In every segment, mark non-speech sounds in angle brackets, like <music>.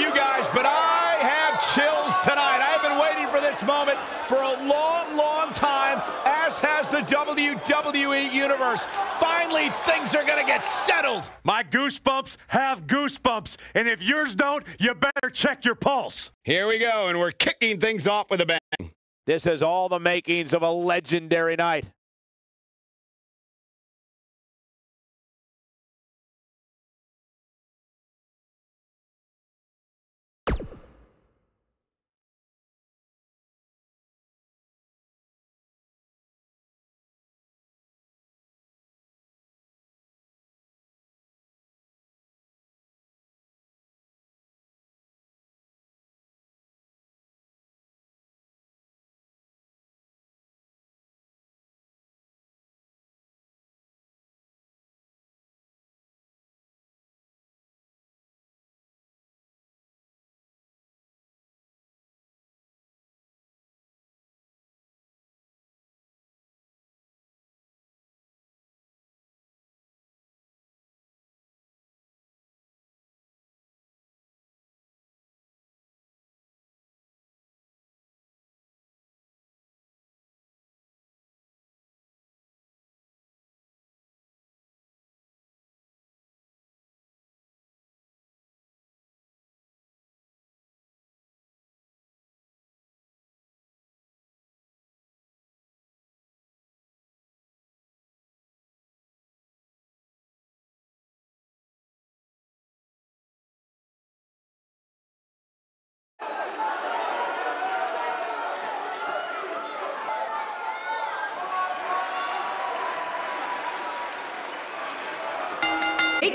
you guys, but I have chills tonight. I've been waiting for this moment for a long, long time, as has the WWE Universe. Finally, things are going to get settled. My goosebumps have goosebumps, and if yours don't, you better check your pulse. Here we go, and we're kicking things off with a bang. This has all the makings of a legendary night.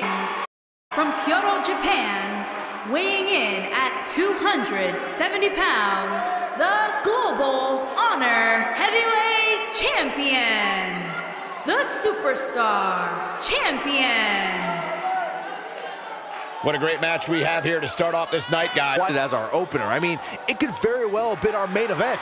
From Kyoto, Japan, weighing in at 270 pounds, the Global Honor Heavyweight Champion, the Superstar Champion. What a great match we have here to start off this night, guys. Wanted as our opener. I mean, it could very well have been our main event.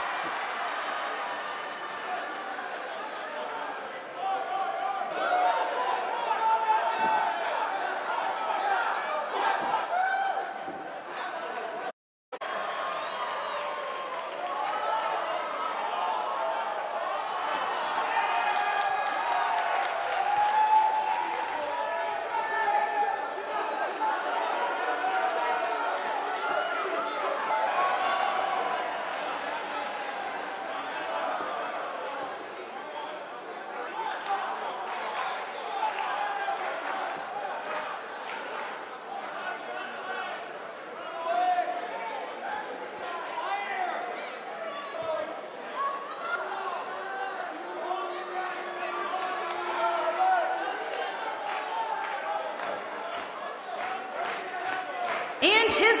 And his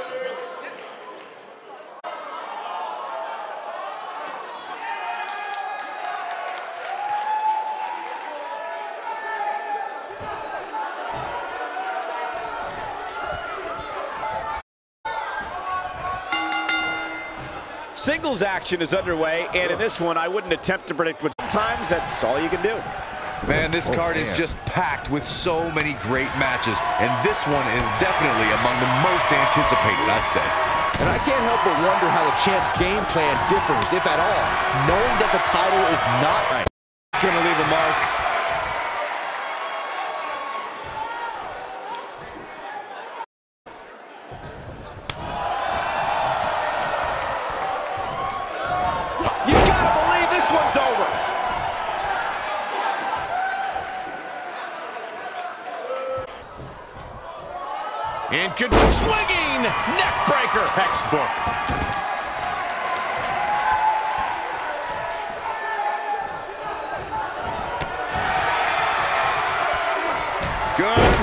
Singles action is underway, and in this one, I wouldn't attempt to predict what sometimes that's all you can do. Man, this oh, card is just packed with so many great matches, and this one is definitely among the most anticipated, I'd say. And I can't help but wonder how the champ's game plan differs, if at all, knowing that the title is not right.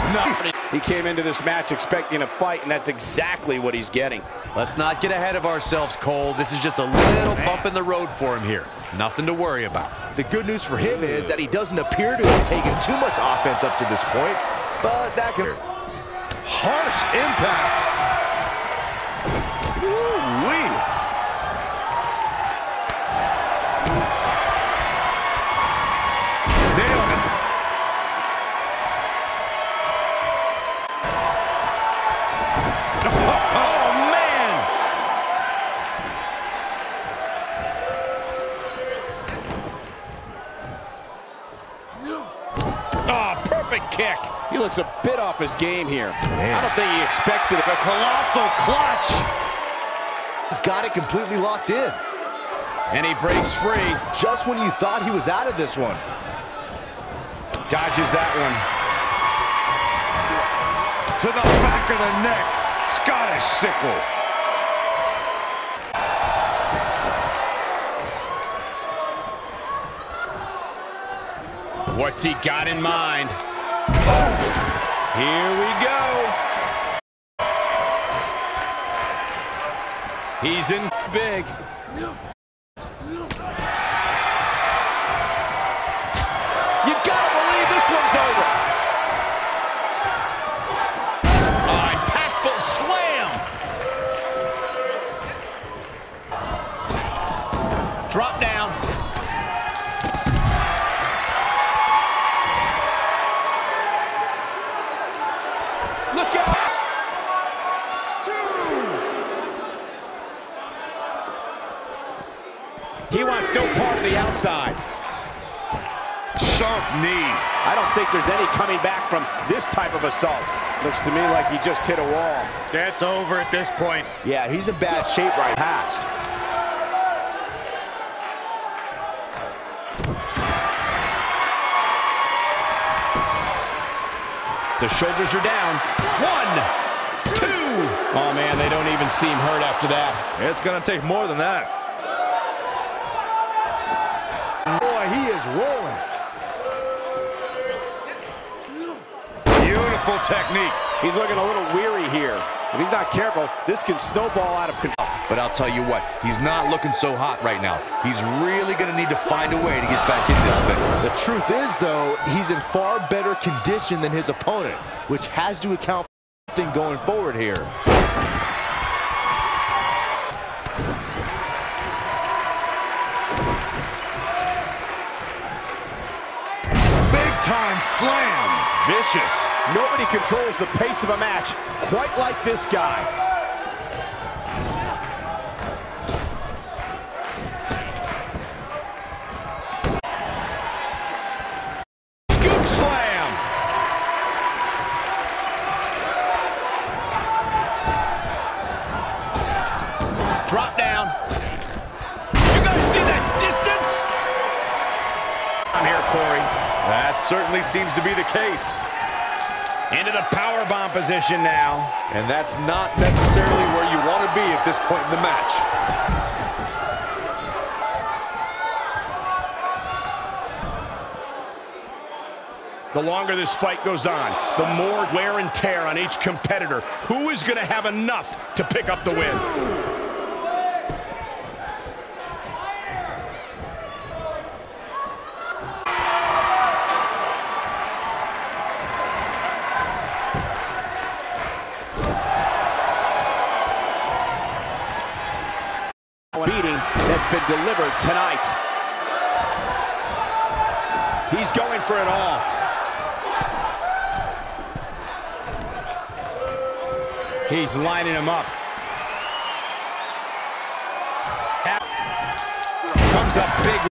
Good enough. He came into this match expecting a fight, and that's exactly what he's getting. Let's not get ahead of ourselves, Cole. This is just a little bump in the road for him here. Nothing to worry about. The good news for him is that he doesn't appear to have taken too much offense up to this point, but that could... Harsh impact. Woo-wee. Looks a bit off his game here. I don't think he expected it. The colossal clutch. He's got it completely locked in. And he breaks free. Just when you thought he was out of this one. Dodges that one. To the back of the neck. Scottish sickle. What's he got in mind? Here we go. He's in big. You gotta believe this one's over. Impactful slam. Drop down. Look out. He wants no part of the outside. Sharp knee. I don't think there's any coming back from this type of assault. Looks to me like he just hit a wall. That's over at this point. Yeah, he's in bad shape right past. The shoulders are down. One, two. Oh, man, they don't even seem hurt after that. It's going to take more than that. Technique. He's looking a little weary here. If he's not careful, this can snowball out of control. But I'll tell you what, he's not looking so hot right now. He's really going to need to find a way to get back in this thing. The truth is, though, he's in far better condition than his opponent, which has to account for something going forward here. Slam. Vicious. Nobody controls the pace of a match quite like this guy. Scoop slam. Drop down. You guys see that distance? I'm here, Corey. That certainly seems to be the case. Into the power bomb position now. And that's not necessarily where you want to be at this point in the match. The longer this fight goes on, the more wear and tear on each competitor. Who is going to have enough to pick up the win? He's lining him up. Comes up big.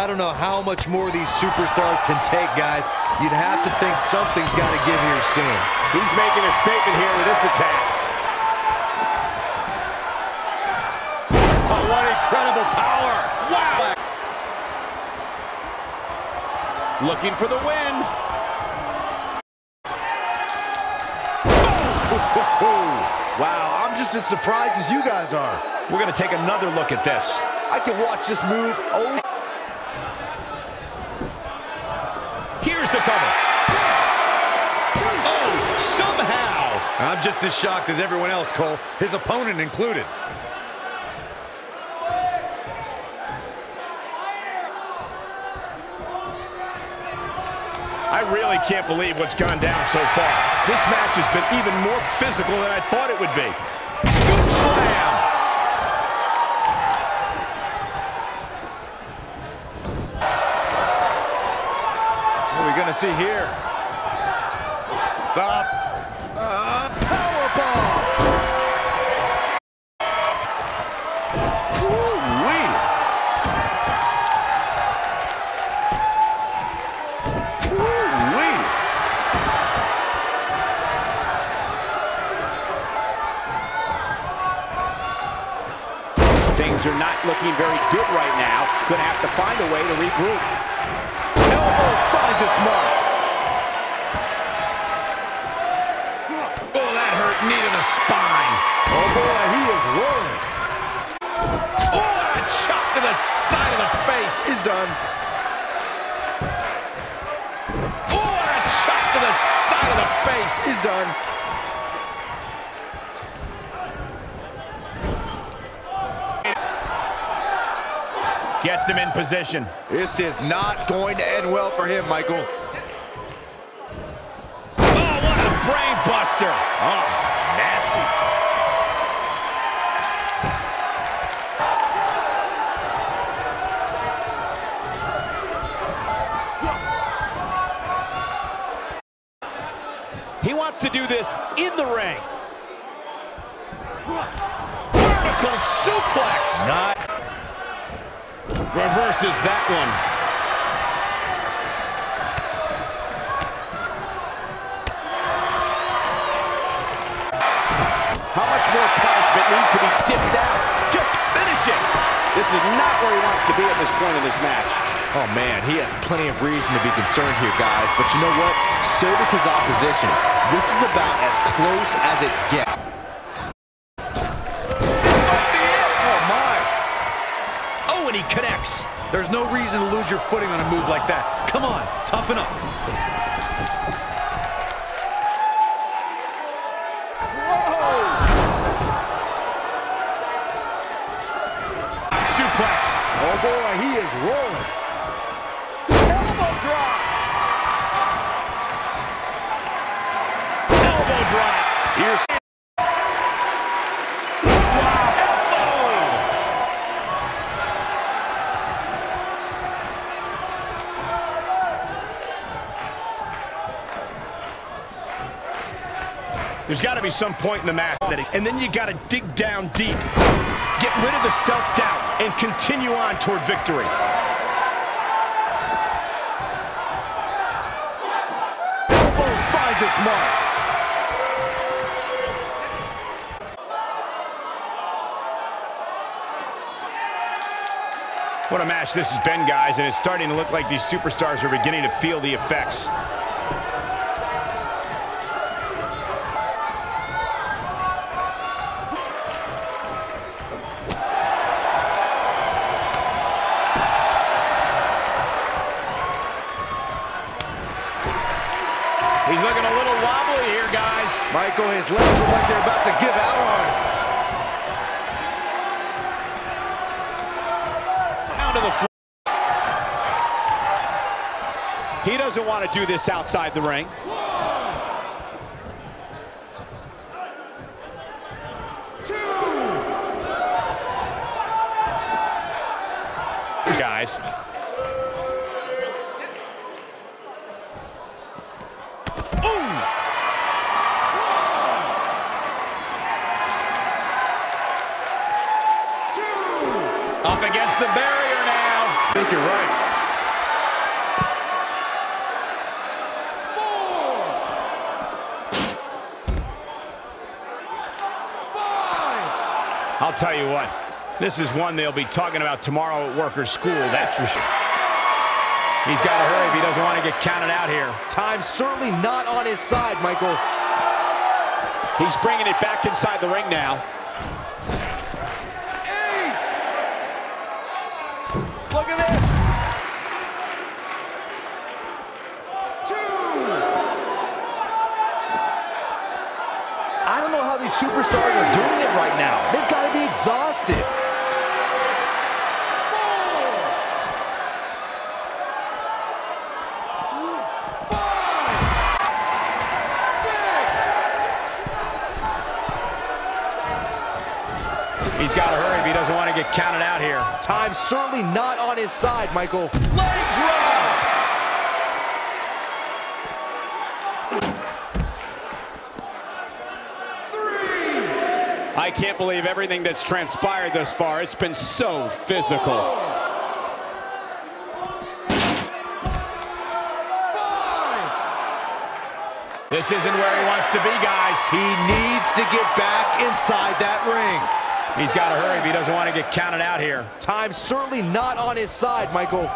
I don't know how much more these superstars can take, guys. You'd have to think something's got to give here soon. He's making a statement here with this attack. Oh, what incredible power. Wow. Looking for the win. <laughs> Wow, I'm just as surprised as you guys are. We're going to take another look at this. I can watch this move over. Just as shocked as everyone else, Cole, his opponent included. I really can't believe what's gone down so far. This match has been even more physical than I thought it would be. Scoop slam. What are we going to see here? Stop. Find a way to regroup. Elbow finds its mark. Oh, that hurt. Needed a spine. Oh boy, he is rolling. Oh, a chop to the side of the face. He's done. Oh, a chop to the side of the face. He's done. Gets him in position. This is not going to end well for him, Michael. Oh, what a brain buster. Oh, nasty. He wants to do this in the ring. Vertical suplex. Not. Reverses that one. How much more punishment needs to be dished out? Just finish it! This is not where he wants to be at this point in this match. Oh man, he has plenty of reason to be concerned here, guys. But you know what? So does his opposition. This is about as close as it gets. Your footing on a move like that. Come on, toughen up. Suplex. Oh boy, he is rolling. Elbow drop. Elbow drop. Here's... There's got to be some point in the match, that and then you got to dig down deep. Get rid of the self-doubt and continue on toward victory. Elbow finds its mark. What a match this has been, guys, and it's starting to look like these superstars are beginning to feel the effects. Do this outside the ring. Guys. Ooh! Up against the barrier now. I think you're right. I'll tell you what, this is one they'll be talking about tomorrow at Workers' School, that's for sure. He's got to hurry if he doesn't want to get counted out here. Time's certainly not on his side, Michael. He's bringing it back inside the ring now. Eight. Look at this. Two. I don't know how these superstars are doing it right now. They've got to be exhausted. He's got to hurry if he doesn't want to get counted out here. Certainly not on his side, Michael. Leg drop! I can't believe everything that's transpired thus far. It's been so physical. This isn't where he wants to be, guys. He needs to get back inside that ring. He's got to hurry if he doesn't want to get counted out here. Time's certainly not on his side, Michael.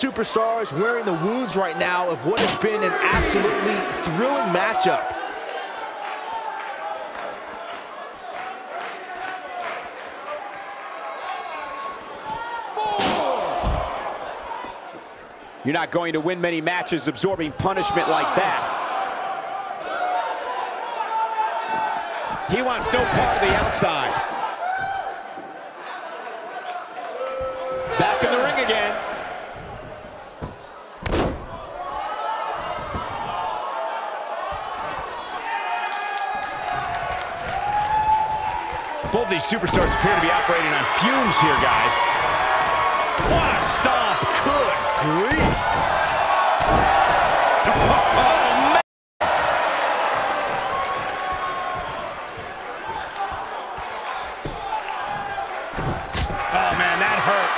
Superstars wearing the wounds right now of what has been an absolutely thrilling matchup. You're not going to win many matches absorbing punishment like that. He wants no part of the outside. Superstars appear to be operating on fumes here, guys. What a stomp. Good grief. <laughs> Oh, man. Oh, man, that hurt.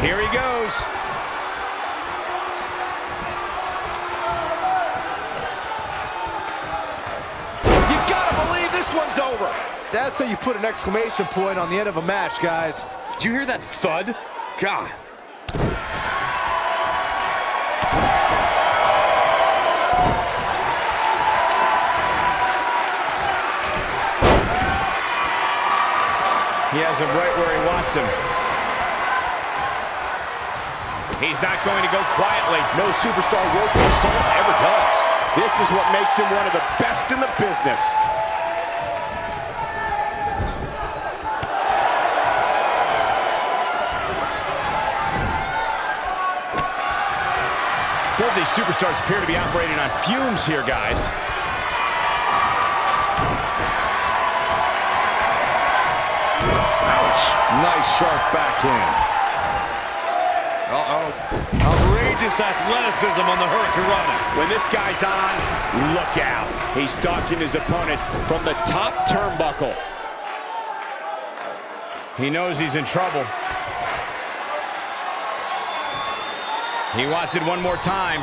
Here he goes. That's how you put an exclamation point on the end of a match, guys. Did you hear that thud? God. He has him right where he wants him. He's not going to go quietly. No superstar worth his salt ever does. This is what makes him one of the best in the business. Both these superstars appear to be operating on fumes here, guys. Ouch. Nice sharp backhand. Uh-oh. Outrageous athleticism on the Hurricanrana. When this guy's on, look out. He's stalking his opponent from the top turnbuckle. He knows he's in trouble. He wants it one more time.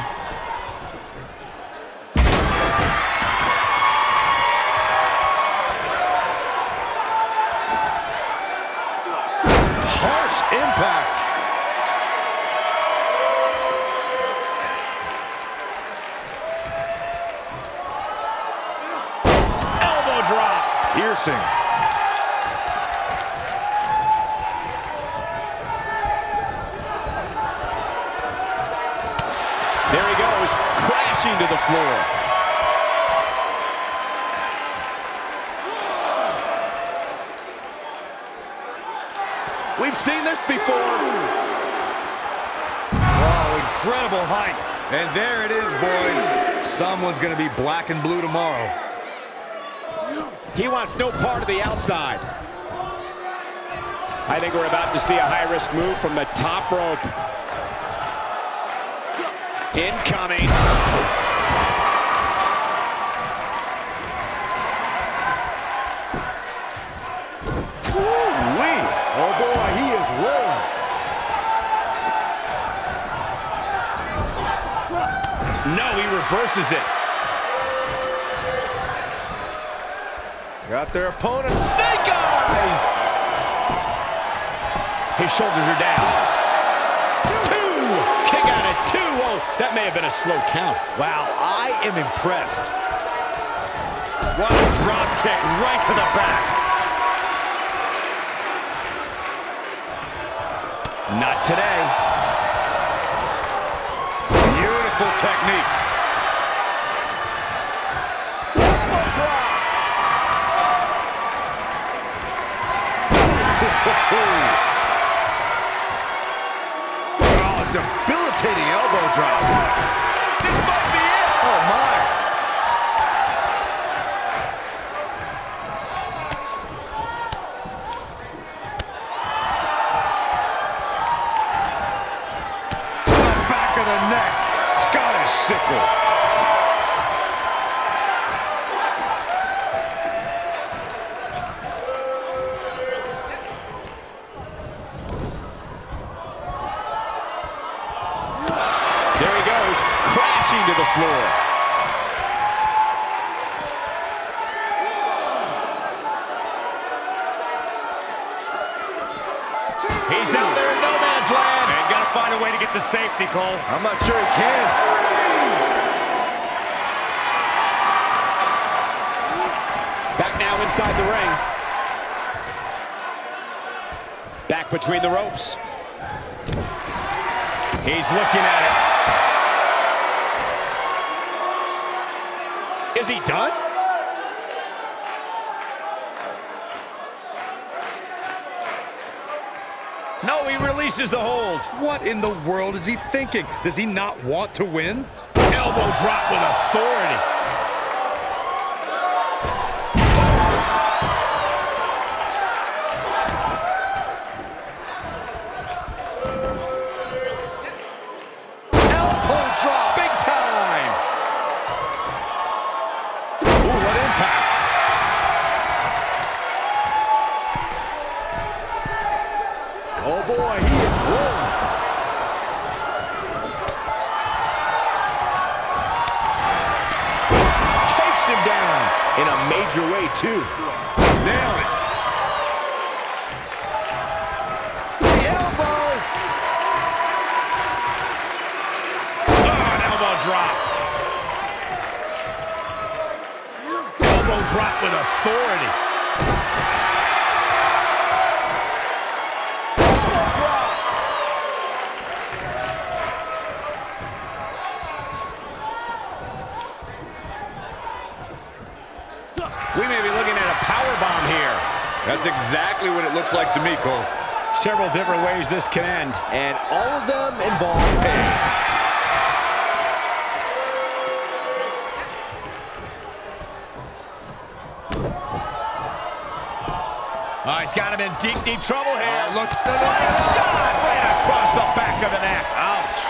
Harsh impact. Elbow drop. Piercing. To the floor. We've seen this before. Wow, incredible height. And there it is, boys. Someone's going to be black and blue tomorrow. He wants no part of the outside. I think we're about to see a high-risk move from the top rope. Incoming. Wee! Oh boy, he is rolling. No, he reverses it. Got their opponent. Snake eyes! His shoulders are down. Two! Kick out at two. Whoa, that may have been a slow count. Wow, I am impressed. What a drop kick right to the back. Not today. Beautiful technique. Oh, releases the hold. What in the world is he thinking? Does he not want to win? Elbow drop with authority. Major way. Nailed it. The elbow. Oh, an elbow drop. Elbow drop with authority. That's exactly what it looks like to me, Cole. Several different ways this can end. And all of them involve pain. Oh, he's got him in deep, deep trouble here. Oh, look. Slingshot right across the back of the neck. Ouch.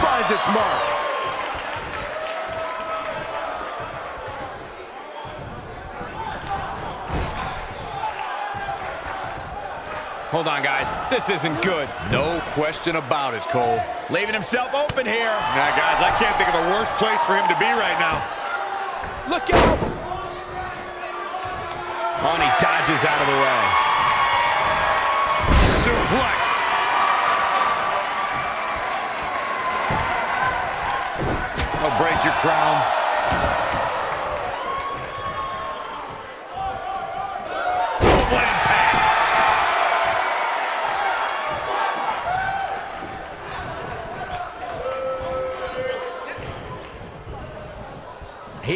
Finds its mark. Hold on, guys. This isn't good. No question about it, Cole. Leaving himself open here. Now, guys, I can't think of a worse place for him to be right now. Look out. Oh, and he dodges out of the way. Suplex. I'll break your crown.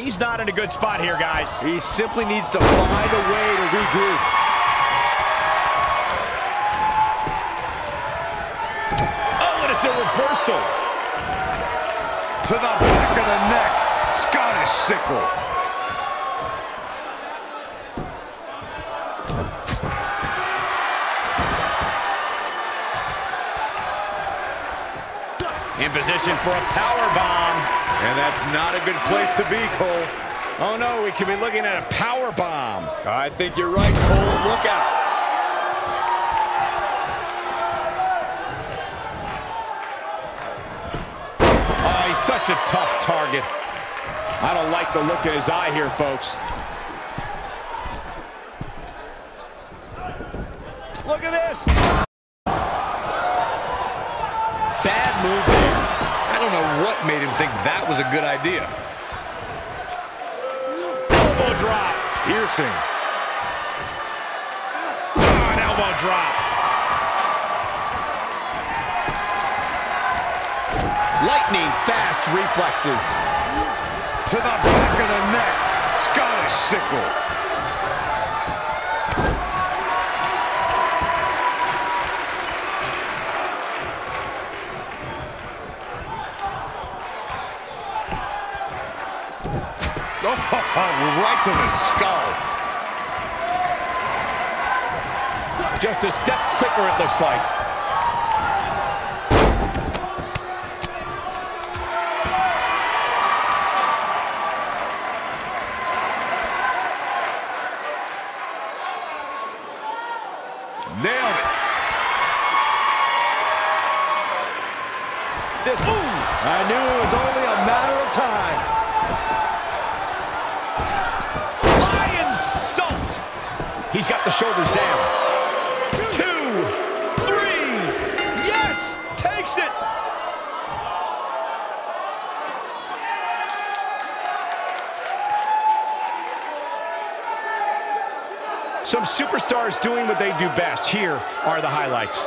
He's not in a good spot here, guys. He simply needs to find a way to regroup. Oh, and it's a reversal. To the back of the neck. Scottish sickle. In position for a power bomb. And that's not a good place to be, Cole. Oh no, we could be looking at a power bomb. I think you're right, Cole. Look out. Oh, he's such a tough target. I don't like the look in his eye here, folks. A good idea. Elbow drop. Piercing. Oh, an elbow drop. Lightning fast reflexes. To the back of the neck. Scottish sickle. Oh, right to the skull. Just a step quicker, it looks like. What they do best. Here are the highlights.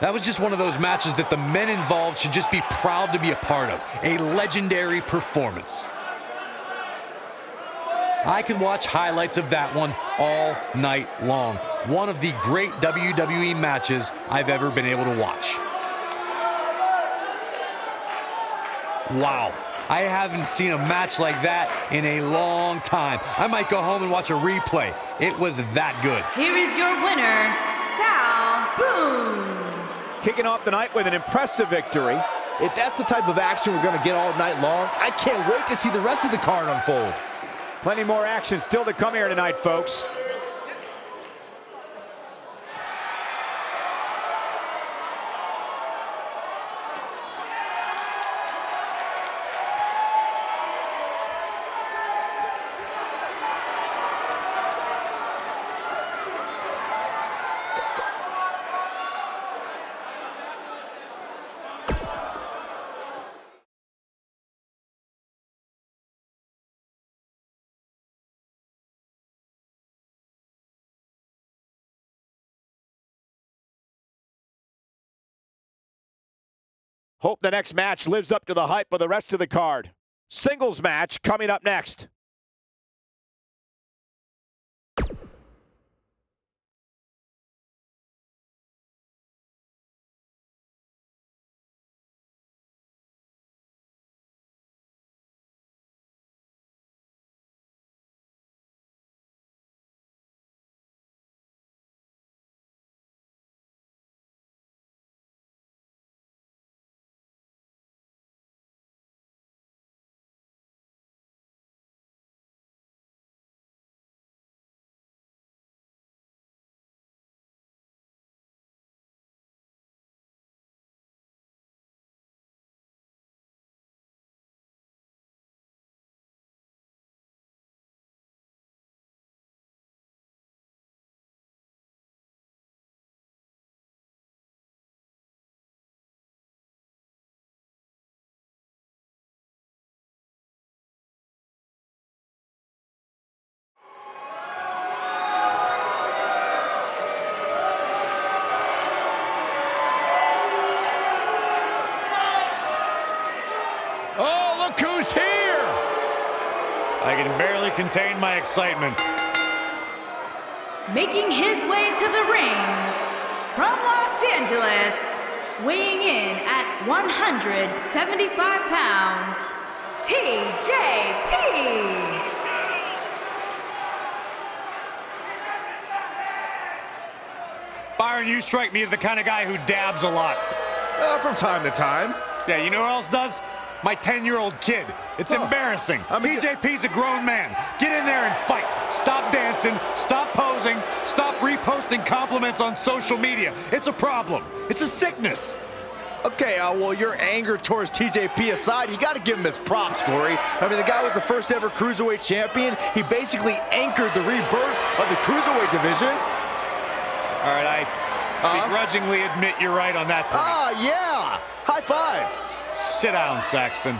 That was just one of those matches that the men involved should just be proud to be a part of. A legendary performance. I could watch highlights of that one all night long. One of the great WWE matches I've ever been able to watch. Wow. I haven't seen a match like that in a long time. I might go home and watch a replay. It was that good. Here is your winner, Sal Boone. Kicking off the night with an impressive victory. If that's the type of action we're going to get all night long, I can't wait to see the rest of the card unfold. Plenty more action still to come here tonight, folks. Hope the next match lives up to the hype of the rest of the card. Singles match coming up next. I can barely contain my excitement. Making his way to the ring from Los Angeles, weighing in at 175 pounds, TJP. Byron, you strike me as the kind of guy who dabs a lot. Uh, from time to time. Yeah, you know who else does? My 10-year-old kid. It's Huh. embarrassing. I'm a- TJP's a grown man. Get in there and fight. Stop dancing. Stop posing. Stop reposting compliments on social media. It's a problem. It's a sickness. Okay, uh, well, your anger towards TJP aside, you got to give him his props, Corey. I mean, the guy was the first ever Cruiserweight champion. He basically anchored the rebirth of the Cruiserweight division. All right, I Uh-huh. begrudgingly admit you're right on that point. Ah, yeah. High five. Sit down, Saxton.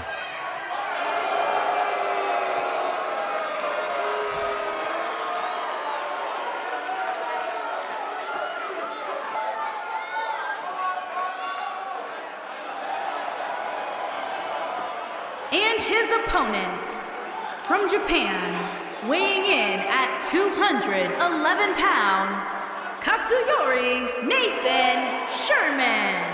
And his opponent from Japan, weighing in at 211 pounds, Katsuyori Nathan Sherman.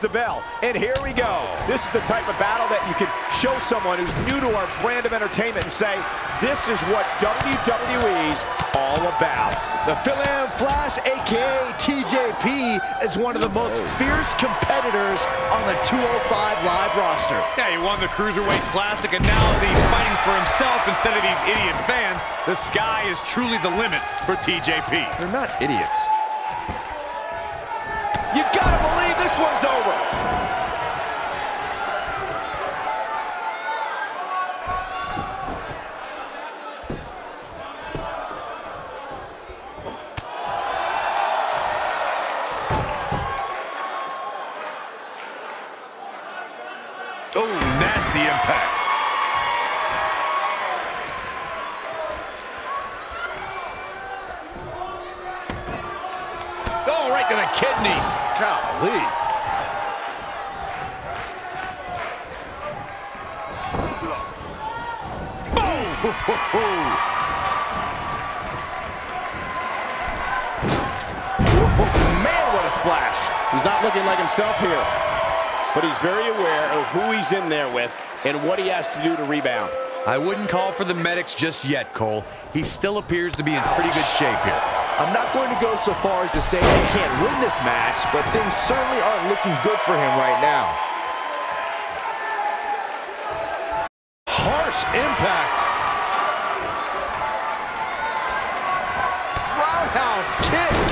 The bell. And here we go. This is the type of battle that you can show someone who's new to our brand of entertainment and say, this is what WWE's all about. The Phil-Am Flash, aka TJP, is one of the most fierce competitors on the 205 Live roster. Yeah, he won the Cruiserweight Classic, and now he's fighting for himself instead of these idiot fans, the sky is truly the limit for TJP. They're not idiots. You gotta believe this one's over. And what he has to do to rebound. I wouldn't call for the medics just yet, Cole. He still appears to be in pretty good shape here. I'm not going to go so far as to say he can't win this match, but things certainly aren't looking good for him right now. Harsh impact. Roundhouse kick.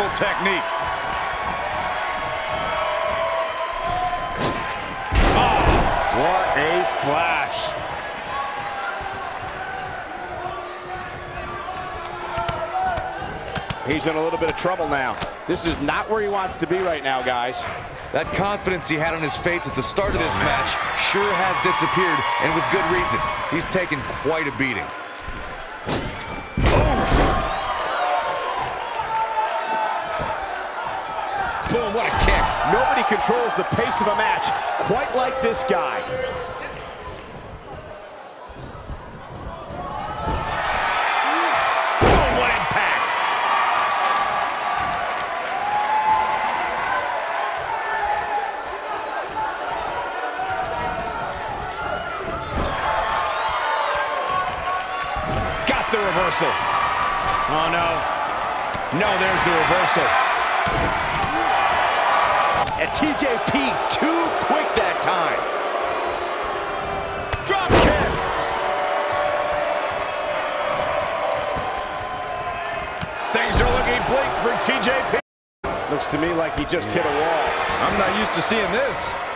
Beautiful technique. Ah. What a splash. He's in a little bit of trouble now. This is not where he wants to be right now, guys. That confidence he had on his face at the start of this oh, match sure has disappeared, and with good reason. He's taken quite a beating. Nobody controls the pace of a match quite like this guy. Oh, what impact! Got the reversal. Oh, no. No, there's the reversal. And TJP too quick that time. Drop kick. Things are looking bleak for TJP. Looks to me like he just hit a wall. I'm not used to seeing this.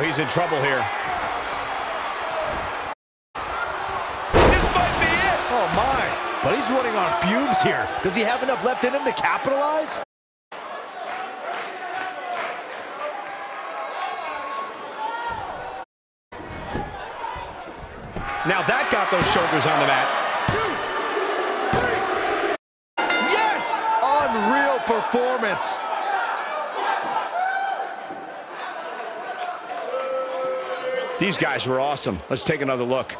Uh-oh, he's in trouble here. This might be it. Oh my, but he's running on fumes here. Does he have enough left in him to capitalize? Now that got those shoulders on the mat. Yes! Unreal performance. These guys were awesome. Let's take another look.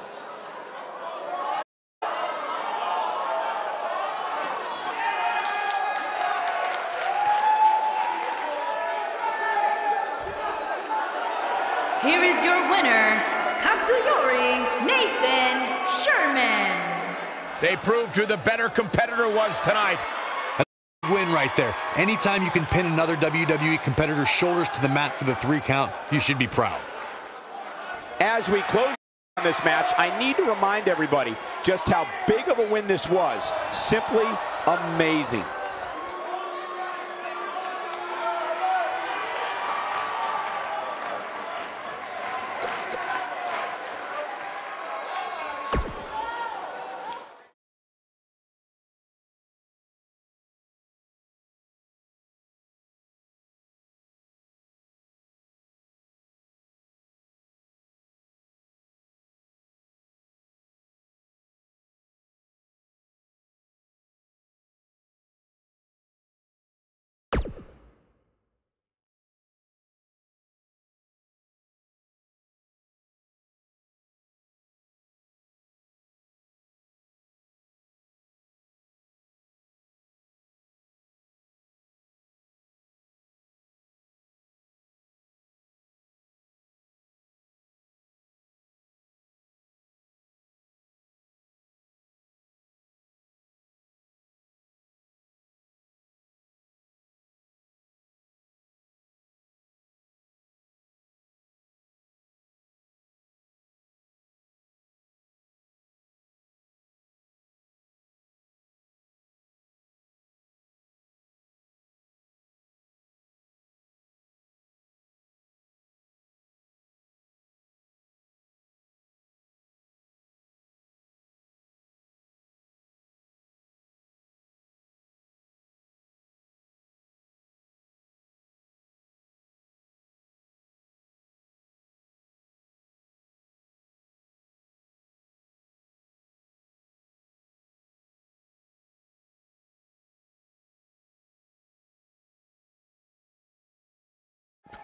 Here is your winner, Katsuyori Nathan Sherman. They proved who the better competitor was tonight. A win right there. Anytime you can pin another WWE competitor's shoulders to the mat for the three count, you should be proud. As we close on this match, I need to remind everybody just how big of a win this was. Simply amazing.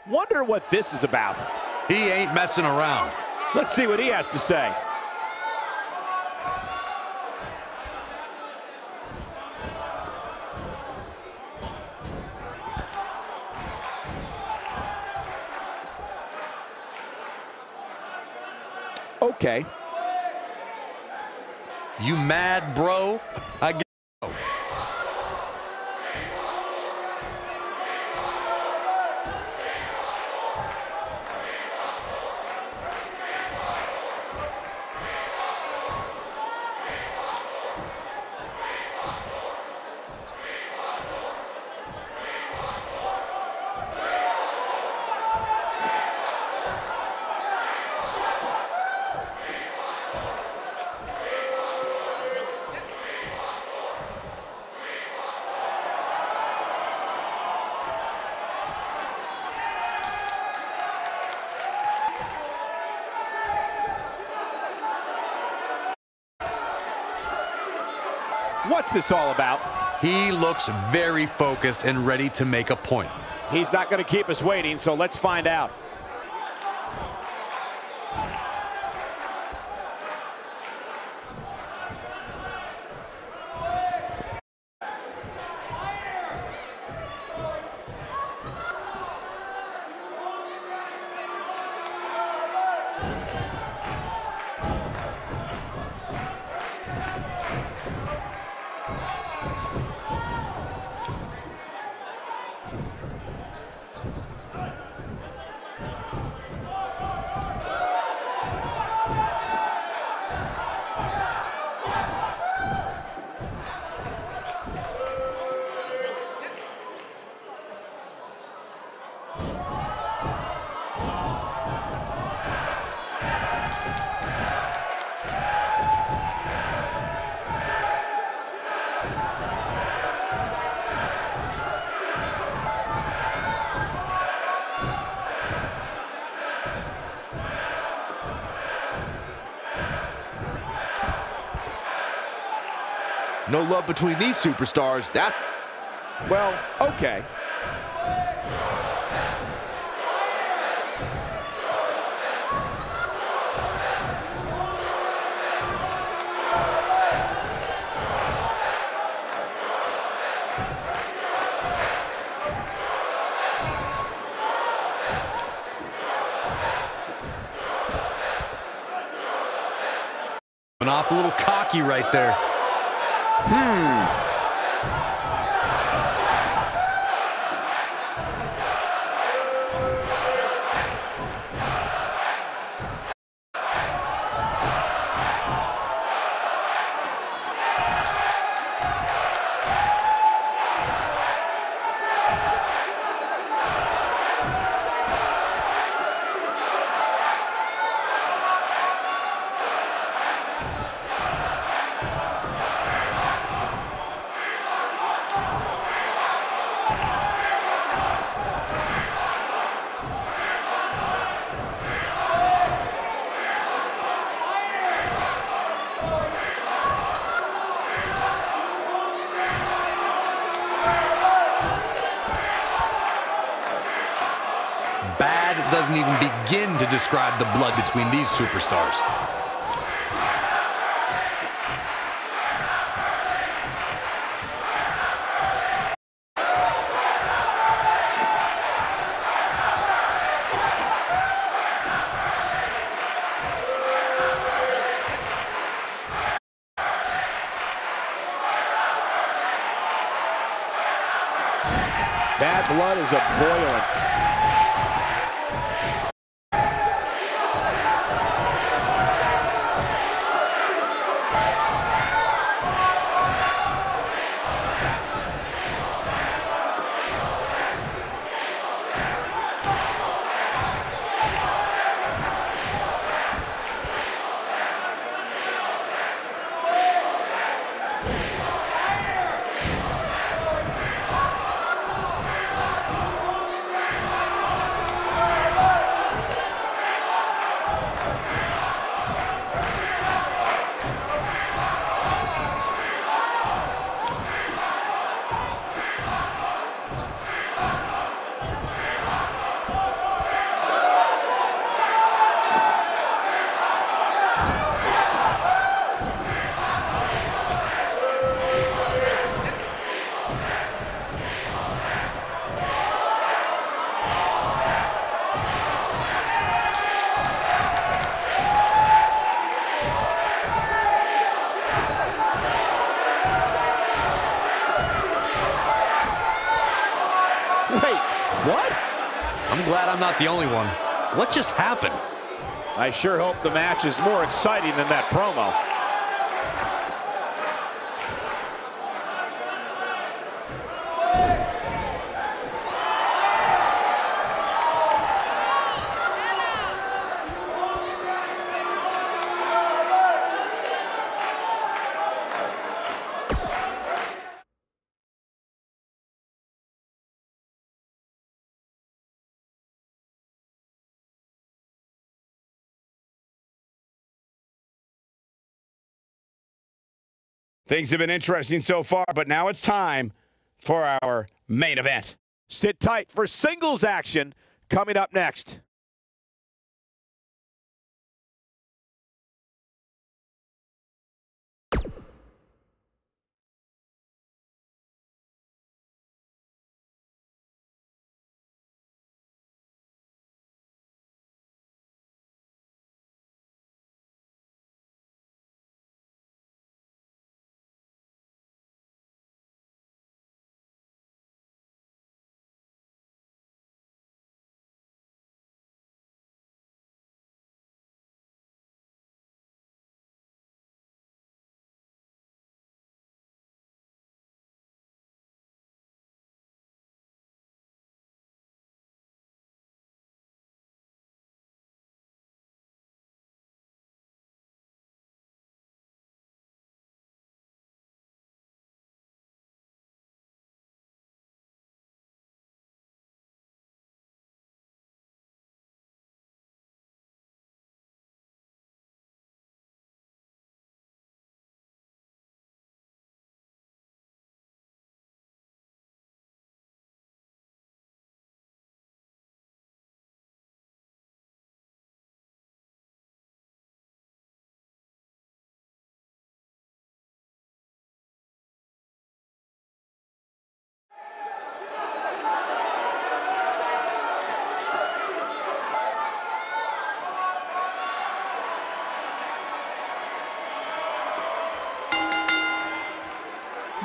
Wonder what this is about. He ain't messing around. Let's see what he has to say. Okay. You mad, bro? I this all about? He looks very focused and ready to make a point. He's not going to keep us waiting, so let's find out. No love between these superstars. That's Well, okay. Off a little cocky right there. Even begin to describe the blood between these superstars. Not the only one. What just happened? I sure hope the match is more exciting than that promo. Things have been interesting so far, but now it's time for our main event. Sit tight for singles action coming up next.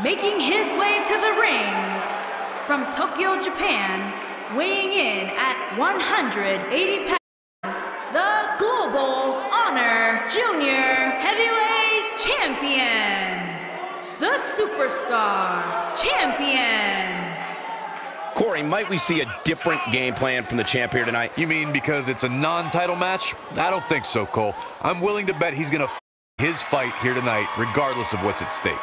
Making his way to the ring from Tokyo, Japan, weighing in at 180 pounds, the Global Honor Junior Heavyweight Champion, the Superstar Champion. Corey, might we see a different game plan from the champ here tonight? You mean because it's a non-title match? I don't think so, Cole. I'm willing to bet he's going to his fight here tonight, regardless of what's at stake.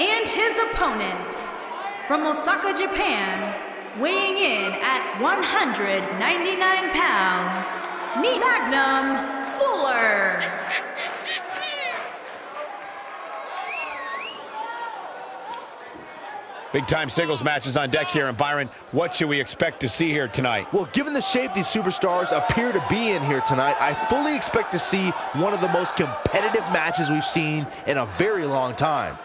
And his opponent from Osaka, Japan, weighing in at 199 pounds, Knee Magnum Fuller. Big time singles matches on deck here. And Byron, what should we expect to see here tonight? Well, given the shape these superstars appear to be in here tonight, I fully expect to see one of the most competitive matches we've seen in a very long time.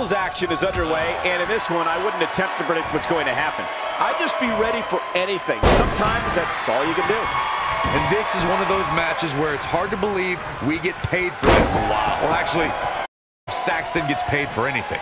Singles action is underway, and in this one, I wouldn't attempt to predict what's going to happen. I'd just be ready for anything. Sometimes that's all you can do. And this is one of those matches where it's hard to believe we get paid for this. Wow. Well, actually, Saxton gets paid for anything.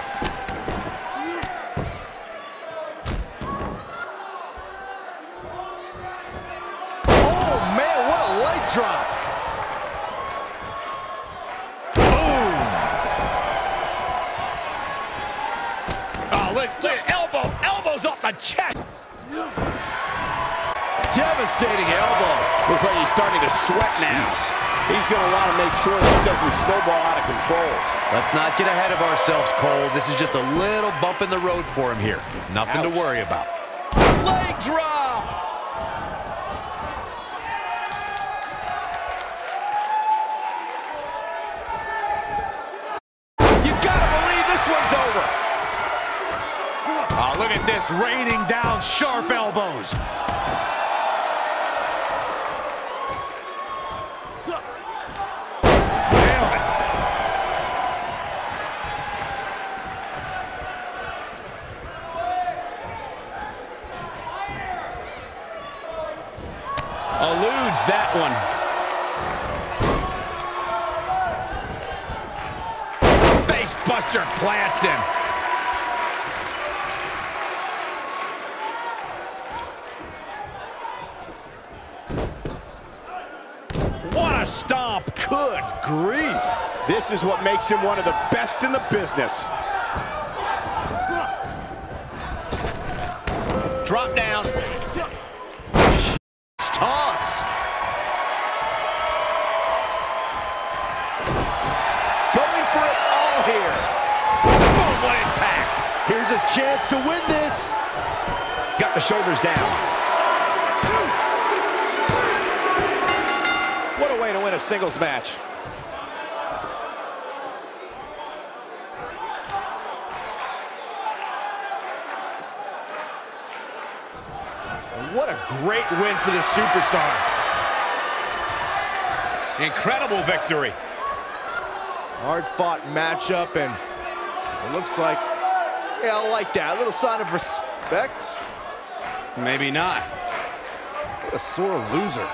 Devastating elbow. Looks like he's starting to sweat now. He's going to want to make sure this doesn't snowball out of control. Let's not get ahead of ourselves, Cole. This is just a little bump in the road for him here. Nothing Ouch. to worry about. Leg drop. You got to believe this one's over. Oh, look at this, raining down sharp elbows. Plants him. What a stomp. Good grief. This is what makes him one of the best in the business. Drop down. Here's his chance to win this. Got the shoulders down. What a way to win a singles match. What a great win for this superstar. Incredible victory. Hard-fought matchup, and it looks like, yeah, I like that. A little sign of respect. Maybe not. What a sore loser.